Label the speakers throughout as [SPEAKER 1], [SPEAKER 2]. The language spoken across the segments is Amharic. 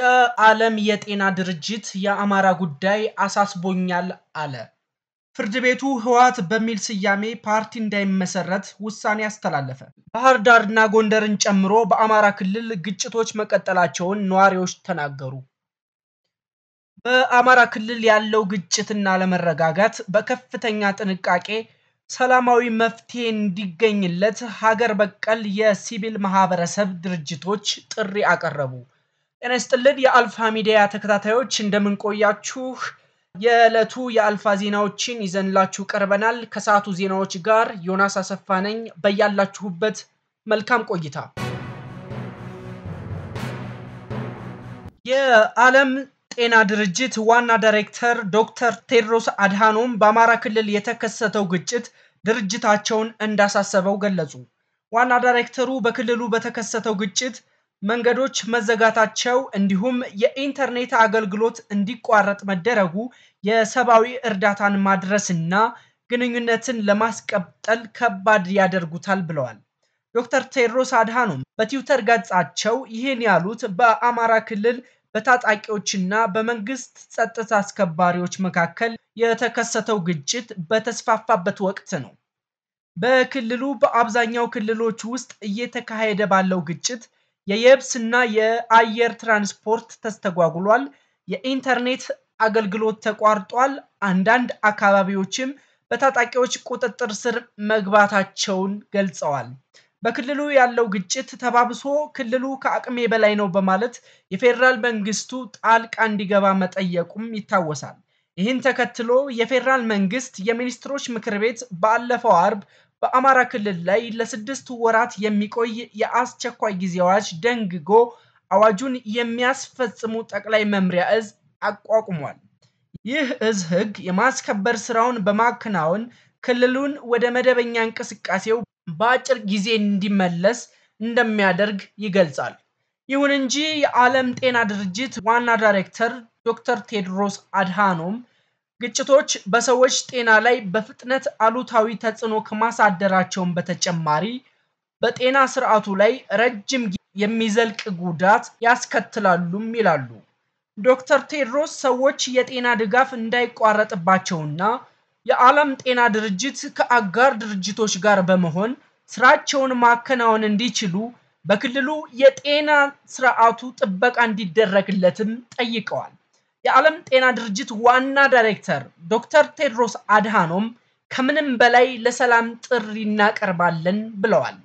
[SPEAKER 1] የዓለም የጤና ድርጅት የአማራ ጉዳይ አሳስቦኛል አለ። ፍርድ ቤቱ ህወሓት በሚል ስያሜ ፓርቲ እንዳይመሰረት ውሳኔ አስተላለፈ። ባህር ዳርና ጎንደርን ጨምሮ በአማራ ክልል ግጭቶች መቀጠላቸውን ነዋሪዎች ተናገሩ። በአማራ ክልል ያለው ግጭትና አለመረጋጋት በከፍተኛ ጥንቃቄ ሰላማዊ መፍትሄ እንዲገኝለት ሀገር በቀል የሲቪል ማህበረሰብ ድርጅቶች ጥሪ አቀረቡ። ጤና ይስጥልን የአልፋ ሚዲያ ተከታታዮች እንደምንቆያችሁ የዕለቱ የአልፋ ዜናዎችን ይዘንላችሁ ቀርበናል። ከሰዓቱ ዜናዎች ጋር ዮናስ አሰፋ ነኝ። በያላችሁበት መልካም ቆይታ። የዓለም ጤና ድርጅት ዋና ዳይሬክተር ዶክተር ቴድሮስ አድሃኖም በአማራ ክልል የተከሰተው ግጭት ድርጅታቸውን እንዳሳሰበው ገለጹ። ዋና ዳይሬክተሩ በክልሉ በተከሰተው ግጭት መንገዶች መዘጋታቸው እንዲሁም የኢንተርኔት አገልግሎት እንዲቋረጥ መደረጉ የሰብአዊ እርዳታን ማድረስና ግንኙነትን ለማስቀጠል ከባድ ያደርጉታል ብለዋል። ዶክተር ቴድሮስ አድሃኖም በትዊተር ገጻቸው ይህን ያሉት በአማራ ክልል በታጣቂዎችና በመንግስት ጸጥታ አስከባሪዎች መካከል የተከሰተው ግጭት በተስፋፋበት ወቅት ነው። በክልሉ በአብዛኛው ክልሎች ውስጥ እየተካሄደ ባለው ግጭት የየብስና የአየር ትራንስፖርት ተስተጓጉሏል። የኢንተርኔት አገልግሎት ተቋርጧል። አንዳንድ አካባቢዎችም በታጣቂዎች ቁጥጥር ስር መግባታቸውን ገልጸዋል። በክልሉ ያለው ግጭት ተባብሶ ክልሉ ከአቅሜ በላይ ነው በማለት የፌዴራል መንግስቱ ጣልቃ እንዲገባ መጠየቁም ይታወሳል። ይህን ተከትሎ የፌዴራል መንግስት የሚኒስትሮች ምክር ቤት ባለፈው አርብ በአማራ ክልል ላይ ለስድስት ወራት የሚቆይ የአስቸኳይ ጊዜ አዋጅ ደንግጎ አዋጁን የሚያስፈጽሙ ጠቅላይ መምሪያ እዝ አቋቁሟል። ይህ እዝ ህግ የማስከበር ስራውን በማከናወን ክልሉን ወደ መደበኛ እንቅስቃሴው በአጭር ጊዜ እንዲመለስ እንደሚያደርግ ይገልጻል። ይሁን እንጂ የዓለም ጤና ድርጅት ዋና ዳይሬክተር ዶክተር ቴድሮስ አድሃኖም ግጭቶች በሰዎች ጤና ላይ በፍጥነት አሉታዊ ተጽዕኖ ከማሳደራቸውን በተጨማሪ በጤና ስርዓቱ ላይ ረጅም የሚዘልቅ ጉዳት ያስከትላሉም ይላሉ። ዶክተር ቴድሮስ ሰዎች የጤና ድጋፍ እንዳይቋረጥባቸውና የዓለም ጤና ድርጅት ከአጋር ድርጅቶች ጋር በመሆን ስራቸውን ማከናወን እንዲችሉ በክልሉ የጤና ስርዓቱ ጥበቃ እንዲደረግለትም ጠይቀዋል። የዓለም ጤና ድርጅት ዋና ዳይሬክተር ዶክተር ቴድሮስ አድሃኖም ከምንም በላይ ለሰላም ጥሪ እናቀርባለን ብለዋል።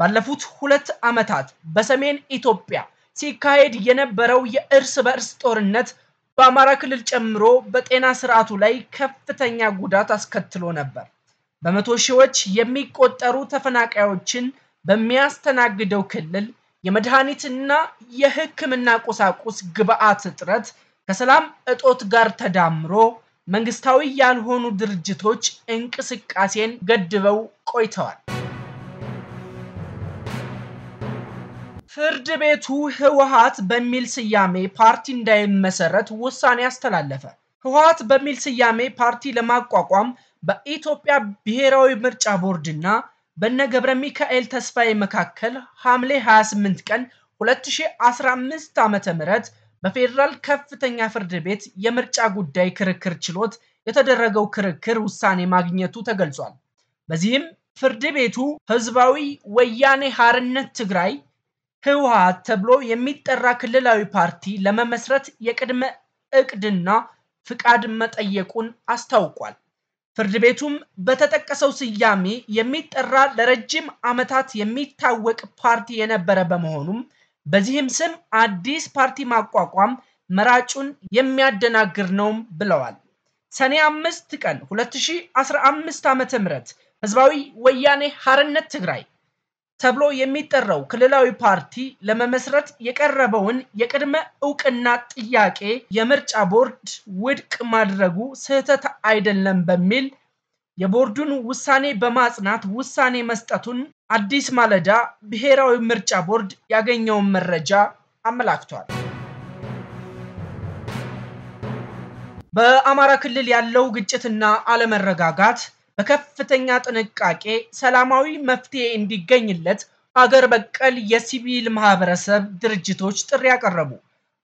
[SPEAKER 1] ባለፉት ሁለት ዓመታት በሰሜን ኢትዮጵያ ሲካሄድ የነበረው የእርስ በእርስ ጦርነት በአማራ ክልል ጨምሮ በጤና ስርዓቱ ላይ ከፍተኛ ጉዳት አስከትሎ ነበር። በመቶ ሺዎች የሚቆጠሩ ተፈናቃዮችን በሚያስተናግደው ክልል የመድኃኒትና የሕክምና ቁሳቁስ ግብዓት እጥረት ከሰላም እጦት ጋር ተዳምሮ መንግስታዊ ያልሆኑ ድርጅቶች እንቅስቃሴን ገድበው ቆይተዋል። ፍርድ ቤቱ ህወሓት በሚል ስያሜ ፓርቲ እንዳይመሰረት ውሳኔ አስተላለፈ። ህወሓት በሚል ስያሜ ፓርቲ ለማቋቋም በኢትዮጵያ ብሔራዊ ምርጫ ቦርድና በነ ገብረ ሚካኤል ተስፋዬ መካከል ሐምሌ 28 ቀን 2015 ዓ.ም በፌዴራል ከፍተኛ ፍርድ ቤት የምርጫ ጉዳይ ክርክር ችሎት የተደረገው ክርክር ውሳኔ ማግኘቱ ተገልጿል። በዚህም ፍርድ ቤቱ ህዝባዊ ወያኔ ሓርነት ትግራይ ህወሓት ተብሎ የሚጠራ ክልላዊ ፓርቲ ለመመስረት የቅድመ እቅድና ፍቃድ መጠየቁን አስታውቋል። ፍርድ ቤቱም በተጠቀሰው ስያሜ የሚጠራ ለረጅም ዓመታት የሚታወቅ ፓርቲ የነበረ በመሆኑም በዚህም ስም አዲስ ፓርቲ ማቋቋም መራጩን የሚያደናግር ነውም ብለዋል። ሰኔ አምስት ቀን 2015 ዓ.ም ህዝባዊ ወያኔ ሓርነት ትግራይ ተብሎ የሚጠራው ክልላዊ ፓርቲ ለመመስረት የቀረበውን የቅድመ እውቅና ጥያቄ የምርጫ ቦርድ ውድቅ ማድረጉ ስህተት አይደለም በሚል የቦርዱን ውሳኔ በማጽናት ውሳኔ መስጠቱን አዲስ ማለዳ ብሔራዊ ምርጫ ቦርድ ያገኘውን መረጃ አመላክቷል። በአማራ ክልል ያለው ግጭትና አለመረጋጋት በከፍተኛ ጥንቃቄ ሰላማዊ መፍትሄ እንዲገኝለት ሀገር በቀል የሲቪል ማህበረሰብ ድርጅቶች ጥሪ ያቀረቡ።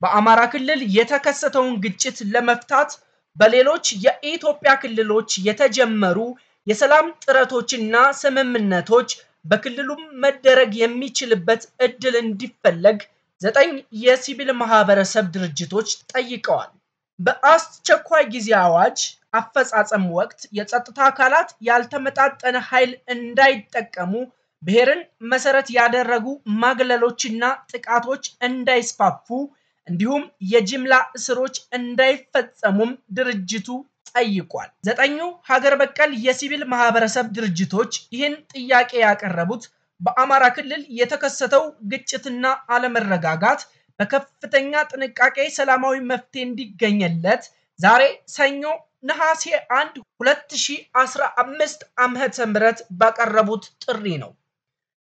[SPEAKER 1] በአማራ ክልል የተከሰተውን ግጭት ለመፍታት በሌሎች የኢትዮጵያ ክልሎች የተጀመሩ የሰላም ጥረቶችና ስምምነቶች በክልሉም መደረግ የሚችልበት እድል እንዲፈለግ ዘጠኝ የሲቪል ማህበረሰብ ድርጅቶች ጠይቀዋል። በአስቸኳይ ጊዜ አዋጅ አፈጻጸም ወቅት የጸጥታ አካላት ያልተመጣጠነ ኃይል እንዳይጠቀሙ፣ ብሔርን መሰረት ያደረጉ ማግለሎችና ጥቃቶች እንዳይስፋፉ እንዲሁም የጅምላ እስሮች እንዳይፈጸሙም ድርጅቱ ጠይቋል። ዘጠኙ ሀገር በቀል የሲቪል ማህበረሰብ ድርጅቶች ይህን ጥያቄ ያቀረቡት በአማራ ክልል የተከሰተው ግጭትና አለመረጋጋት በከፍተኛ ጥንቃቄ ሰላማዊ መፍትሄ እንዲገኝለት ዛሬ ሰኞ ነሐሴ 1 2015 ዓመተ ምህረት ባቀረቡት ጥሪ ነው።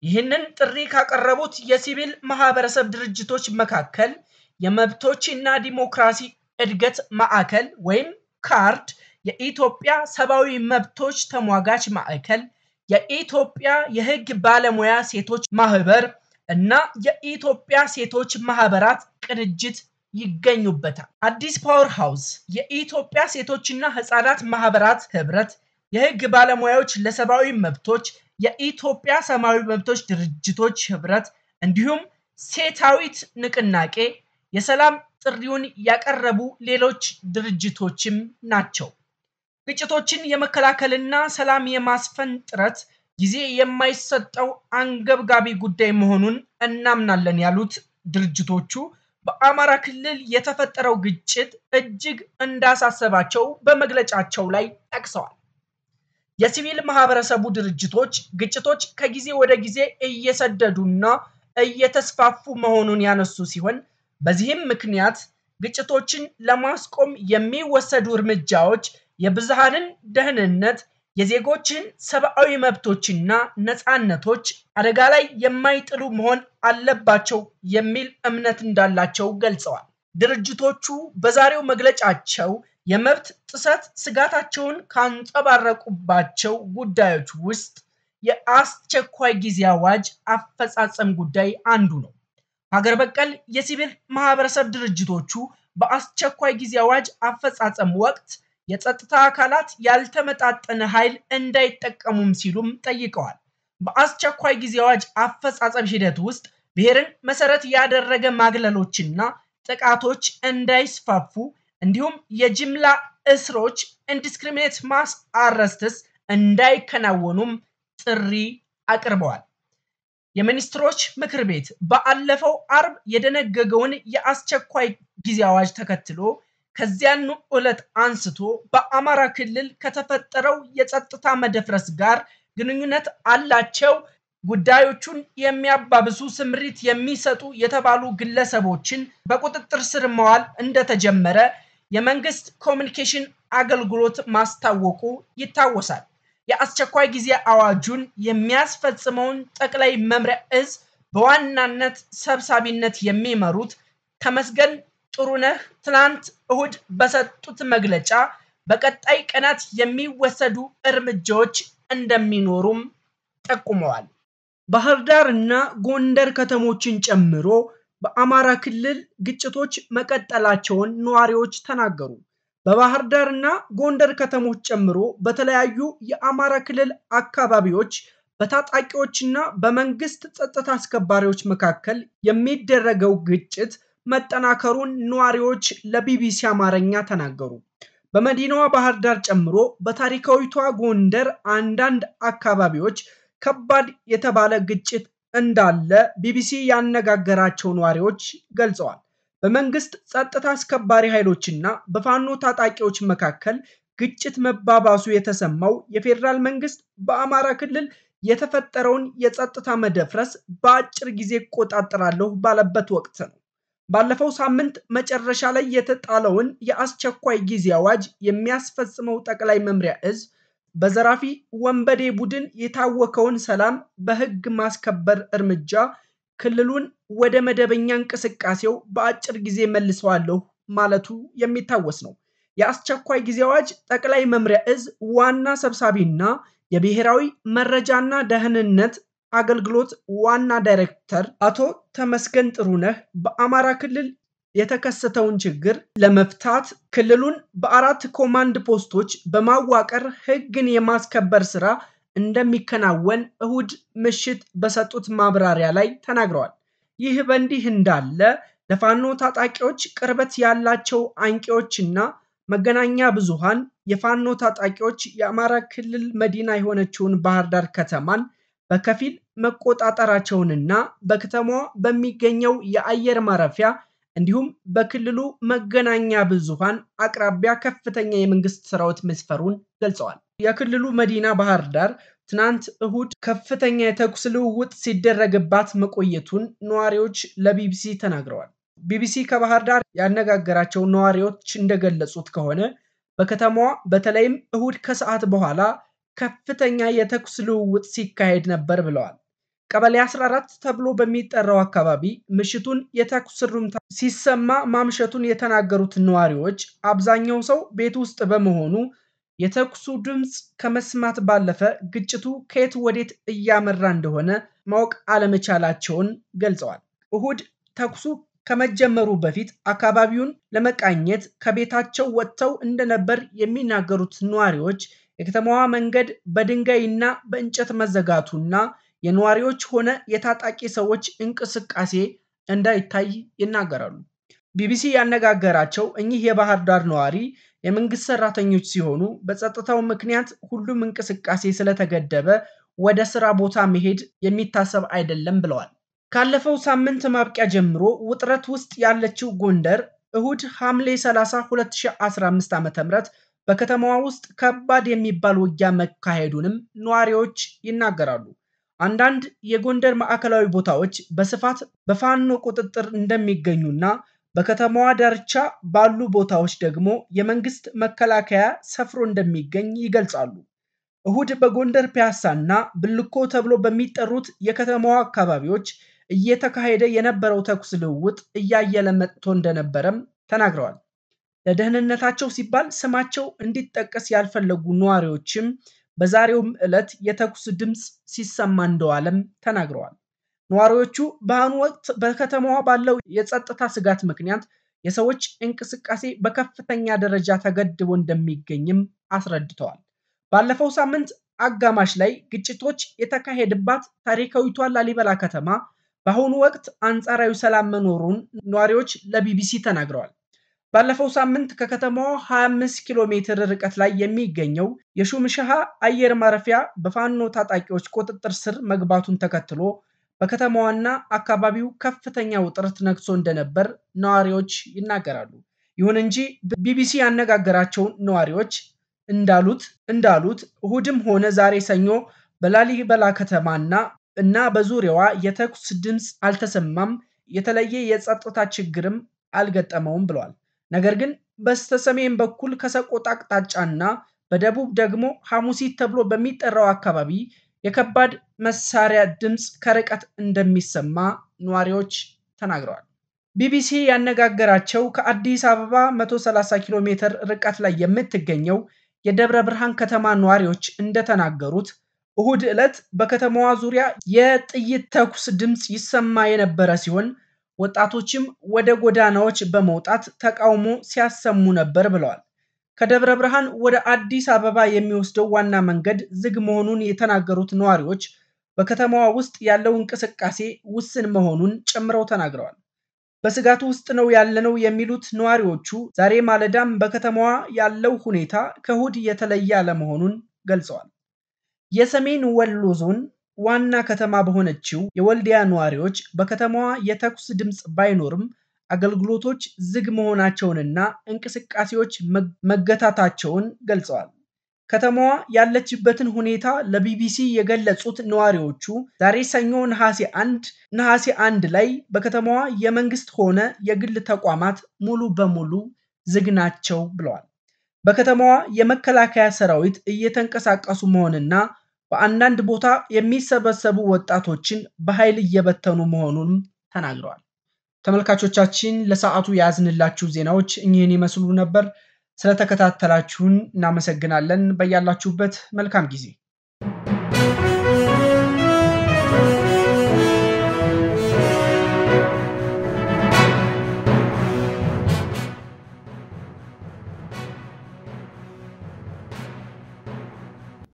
[SPEAKER 1] ይህንን ጥሪ ካቀረቡት የሲቪል ማህበረሰብ ድርጅቶች መካከል የመብቶችና ዲሞክራሲ እድገት ማዕከል ወይም ካርድ፣ የኢትዮጵያ ሰብአዊ መብቶች ተሟጋች ማዕከል፣ የኢትዮጵያ የህግ ባለሙያ ሴቶች ማህበር እና የኢትዮጵያ ሴቶች ማህበራት ቅንጅት ይገኙበታል። አዲስ ፓወር ሃውስ፣ የኢትዮጵያ ሴቶችና ህፃናት ማህበራት ህብረት፣ የህግ ባለሙያዎች ለሰብአዊ መብቶች፣ የኢትዮጵያ ሰብአዊ መብቶች ድርጅቶች ህብረት እንዲሁም ሴታዊት ንቅናቄ የሰላም ጥሪውን ያቀረቡ ሌሎች ድርጅቶችም ናቸው። ግጭቶችን የመከላከልና ሰላም የማስፈን ጥረት ጊዜ የማይሰጠው አንገብጋቢ ጉዳይ መሆኑን እናምናለን ያሉት ድርጅቶቹ በአማራ ክልል የተፈጠረው ግጭት እጅግ እንዳሳሰባቸው በመግለጫቸው ላይ ጠቅሰዋል። የሲቪል ማህበረሰቡ ድርጅቶች ግጭቶች ከጊዜ ወደ ጊዜ እየሰደዱና እየተስፋፉ መሆኑን ያነሱ ሲሆን በዚህም ምክንያት ግጭቶችን ለማስቆም የሚወሰዱ እርምጃዎች የብዝሃንን ደህንነት፣ የዜጎችን ሰብአዊ መብቶችና ነፃነቶች አደጋ ላይ የማይጥሉ መሆን አለባቸው የሚል እምነት እንዳላቸው ገልጸዋል። ድርጅቶቹ በዛሬው መግለጫቸው የመብት ጥሰት ስጋታቸውን ካንጸባረቁባቸው ጉዳዮች ውስጥ የአስቸኳይ ጊዜ አዋጅ አፈጻጸም ጉዳይ አንዱ ነው። ሀገር በቀል የሲቪል ማህበረሰብ ድርጅቶቹ በአስቸኳይ ጊዜ አዋጅ አፈጻጸም ወቅት የጸጥታ አካላት ያልተመጣጠነ ኃይል እንዳይጠቀሙም ሲሉም ጠይቀዋል። በአስቸኳይ ጊዜ አዋጅ አፈጻጸም ሂደት ውስጥ ብሔርን መሰረት ያደረገ ማግለሎችና ጥቃቶች እንዳይስፋፉ እንዲሁም የጅምላ እስሮች indiscriminate mass arrests እንዳይከናወኑም ጥሪ አቅርበዋል። የሚኒስትሮች ምክር ቤት በአለፈው አርብ የደነገገውን የአስቸኳይ ጊዜ አዋጅ ተከትሎ ከዚያኑ ዕለት አንስቶ በአማራ ክልል ከተፈጠረው የጸጥታ መደፍረስ ጋር ግንኙነት አላቸው ጉዳዮቹን የሚያባብሱ ስምሪት የሚሰጡ የተባሉ ግለሰቦችን በቁጥጥር ስር መዋል እንደተጀመረ የመንግስት ኮሚኒኬሽን አገልግሎት ማስታወቁ ይታወሳል። የአስቸኳይ ጊዜ አዋጁን የሚያስፈጽመውን ጠቅላይ መምሪያ እዝ በዋናነት ሰብሳቢነት የሚመሩት ተመስገን ጥሩነህ ትናንት እሁድ በሰጡት መግለጫ በቀጣይ ቀናት የሚወሰዱ እርምጃዎች እንደሚኖሩም ጠቁመዋል። ባህር ዳር እና ጎንደር ከተሞችን ጨምሮ በአማራ ክልል ግጭቶች መቀጠላቸውን ነዋሪዎች ተናገሩ። በባህር ዳር እና ጎንደር ከተሞች ጨምሮ በተለያዩ የአማራ ክልል አካባቢዎች በታጣቂዎችና በመንግስት ጸጥታ አስከባሪዎች መካከል የሚደረገው ግጭት መጠናከሩን ነዋሪዎች ለቢቢሲ አማርኛ ተናገሩ። በመዲናዋ ባህር ዳር ጨምሮ በታሪካዊቷ ጎንደር አንዳንድ አካባቢዎች ከባድ የተባለ ግጭት እንዳለ ቢቢሲ ያነጋገራቸው ነዋሪዎች ገልጸዋል። በመንግስት ጸጥታ አስከባሪ ኃይሎችና በፋኖ ታጣቂዎች መካከል ግጭት መባባሱ የተሰማው የፌዴራል መንግስት በአማራ ክልል የተፈጠረውን የጸጥታ መደፍረስ በአጭር ጊዜ እቆጣጠራለሁ ባለበት ወቅት ነው። ባለፈው ሳምንት መጨረሻ ላይ የተጣለውን የአስቸኳይ ጊዜ አዋጅ የሚያስፈጽመው ጠቅላይ መምሪያ እዝ በዘራፊ ወንበዴ ቡድን የታወከውን ሰላም በህግ ማስከበር እርምጃ ክልሉን ወደ መደበኛ እንቅስቃሴው በአጭር ጊዜ መልሰዋለሁ ማለቱ የሚታወስ ነው። የአስቸኳይ ጊዜ አዋጅ ጠቅላይ መምሪያ እዝ ዋና ሰብሳቢና የብሔራዊ መረጃና ደህንነት አገልግሎት ዋና ዳይሬክተር አቶ ተመስገን ጥሩነህ በአማራ ክልል የተከሰተውን ችግር ለመፍታት ክልሉን በአራት ኮማንድ ፖስቶች በማዋቀር ሕግን የማስከበር ስራ እንደሚከናወን እሁድ ምሽት በሰጡት ማብራሪያ ላይ ተናግረዋል። ይህ በእንዲህ እንዳለ ለፋኖ ታጣቂዎች ቅርበት ያላቸው አንቂዎችና መገናኛ ብዙሃን የፋኖ ታጣቂዎች የአማራ ክልል መዲና የሆነችውን ባህር ዳር ከተማን በከፊል መቆጣጠራቸውንና በከተማዋ በሚገኘው የአየር ማረፊያ እንዲሁም በክልሉ መገናኛ ብዙሃን አቅራቢያ ከፍተኛ የመንግስት ሰራዊት መስፈሩን ገልጸዋል። የክልሉ መዲና ባህር ዳር ትናንት እሁድ ከፍተኛ የተኩስ ልውውጥ ሲደረግባት መቆየቱን ነዋሪዎች ለቢቢሲ ተናግረዋል። ቢቢሲ ከባህር ዳር ያነጋገራቸው ነዋሪዎች እንደገለጹት ከሆነ በከተማዋ በተለይም እሁድ ከሰዓት በኋላ ከፍተኛ የተኩስ ልውውጥ ሲካሄድ ነበር ብለዋል። ቀበሌ 14 ተብሎ በሚጠራው አካባቢ ምሽቱን የተኩስ ሩምታ ሲሰማ ማምሸቱን የተናገሩት ነዋሪዎች አብዛኛው ሰው ቤት ውስጥ በመሆኑ የተኩሱ ድምፅ ከመስማት ባለፈ ግጭቱ ከየት ወዴት እያመራ እንደሆነ ማወቅ አለመቻላቸውን ገልጸዋል። እሁድ ተኩሱ ከመጀመሩ በፊት አካባቢውን ለመቃኘት ከቤታቸው ወጥተው እንደነበር የሚናገሩት ነዋሪዎች የከተማዋ መንገድ በድንጋይና በእንጨት መዘጋቱና የነዋሪዎች ሆነ የታጣቂ ሰዎች እንቅስቃሴ እንዳይታይ ይናገራሉ። ቢቢሲ ያነጋገራቸው እኚህ የባህር ዳር ነዋሪ የመንግስት ሰራተኞች ሲሆኑ በጸጥታው ምክንያት ሁሉም እንቅስቃሴ ስለተገደበ ወደ ስራ ቦታ መሄድ የሚታሰብ አይደለም ብለዋል። ካለፈው ሳምንት ማብቂያ ጀምሮ ውጥረት ውስጥ ያለችው ጎንደር እሁድ ሐምሌ 30 2015 ዓ.ም በከተማዋ ውስጥ ከባድ የሚባል ውጊያ መካሄዱንም ነዋሪዎች ይናገራሉ። አንዳንድ የጎንደር ማዕከላዊ ቦታዎች በስፋት በፋኖ ቁጥጥር እንደሚገኙና በከተማዋ ዳርቻ ባሉ ቦታዎች ደግሞ የመንግስት መከላከያ ሰፍሮ እንደሚገኝ ይገልጻሉ። እሁድ በጎንደር ፒያሳና ብልኮ ተብሎ በሚጠሩት የከተማዋ አካባቢዎች እየተካሄደ የነበረው ተኩስ ልውውጥ እያየለ መጥቶ እንደነበረም ተናግረዋል። ለደህንነታቸው ሲባል ስማቸው እንዲጠቀስ ያልፈለጉ ነዋሪዎችም በዛሬውም ዕለት የተኩስ ድምፅ ሲሰማ እንደዋለም ተናግረዋል። ነዋሪዎቹ በአሁኑ ወቅት በከተማዋ ባለው የጸጥታ ስጋት ምክንያት የሰዎች እንቅስቃሴ በከፍተኛ ደረጃ ተገድቦ እንደሚገኝም አስረድተዋል። ባለፈው ሳምንት አጋማሽ ላይ ግጭቶች የተካሄደባት ታሪካዊቷ ላሊበላ ከተማ በአሁኑ ወቅት አንጻራዊ ሰላም መኖሩን ነዋሪዎች ለቢቢሲ ተናግረዋል። ባለፈው ሳምንት ከከተማዋ 25 ኪሎ ሜትር ርቀት ላይ የሚገኘው የሹምሽሃ አየር ማረፊያ በፋኖ ታጣቂዎች ቁጥጥር ስር መግባቱን ተከትሎ በከተማዋና አካባቢው ከፍተኛ ውጥረት ነግሶ እንደነበር ነዋሪዎች ይናገራሉ። ይሁን እንጂ ቢቢሲ ያነጋገራቸው ነዋሪዎች እንዳሉት እንዳሉት እሁድም ሆነ ዛሬ ሰኞ በላሊበላ ከተማና እና በዙሪያዋ የተኩስ ድምፅ አልተሰማም፣ የተለየ የጸጥታ ችግርም አልገጠመውም ብለዋል። ነገር ግን በስተሰሜን በኩል ከሰቆጣ አቅጣጫና በደቡብ ደግሞ ሐሙሲት ተብሎ በሚጠራው አካባቢ የከባድ መሳሪያ ድምፅ ከርቀት እንደሚሰማ ነዋሪዎች ተናግረዋል። ቢቢሲ ያነጋገራቸው ከአዲስ አበባ 130 ኪሎ ሜትር ርቀት ላይ የምትገኘው የደብረ ብርሃን ከተማ ነዋሪዎች እንደተናገሩት እሁድ ዕለት በከተማዋ ዙሪያ የጥይት ተኩስ ድምፅ ይሰማ የነበረ ሲሆን ወጣቶችም ወደ ጎዳናዎች በመውጣት ተቃውሞ ሲያሰሙ ነበር ብለዋል። ከደብረ ብርሃን ወደ አዲስ አበባ የሚወስደው ዋና መንገድ ዝግ መሆኑን የተናገሩት ነዋሪዎች በከተማዋ ውስጥ ያለው እንቅስቃሴ ውስን መሆኑን ጨምረው ተናግረዋል። በስጋት ውስጥ ነው ያለነው የሚሉት ነዋሪዎቹ ዛሬ ማለዳም በከተማዋ ያለው ሁኔታ ከእሁድ የተለየ አለመሆኑን ገልጸዋል። የሰሜን ወሎ ዞን ዋና ከተማ በሆነችው የወልዲያ ነዋሪዎች በከተማዋ የተኩስ ድምፅ ባይኖርም አገልግሎቶች ዝግ መሆናቸውንና እንቅስቃሴዎች መገታታቸውን ገልጸዋል። ከተማዋ ያለችበትን ሁኔታ ለቢቢሲ የገለጹት ነዋሪዎቹ ዛሬ ሰኞ ነሐሴ አንድ ነሐሴ አንድ ላይ በከተማዋ የመንግስት ሆነ የግል ተቋማት ሙሉ በሙሉ ዝግ ናቸው ብለዋል። በከተማዋ የመከላከያ ሰራዊት እየተንቀሳቀሱ መሆንና በአንዳንድ ቦታ የሚሰበሰቡ ወጣቶችን በኃይል እየበተኑ መሆኑንም ተናግረዋል። ተመልካቾቻችን ለሰዓቱ የያዝንላችሁ ዜናዎች እኚህን ይመስሉ ነበር። ስለተከታተላችሁን እናመሰግናለን። በያላችሁበት መልካም ጊዜ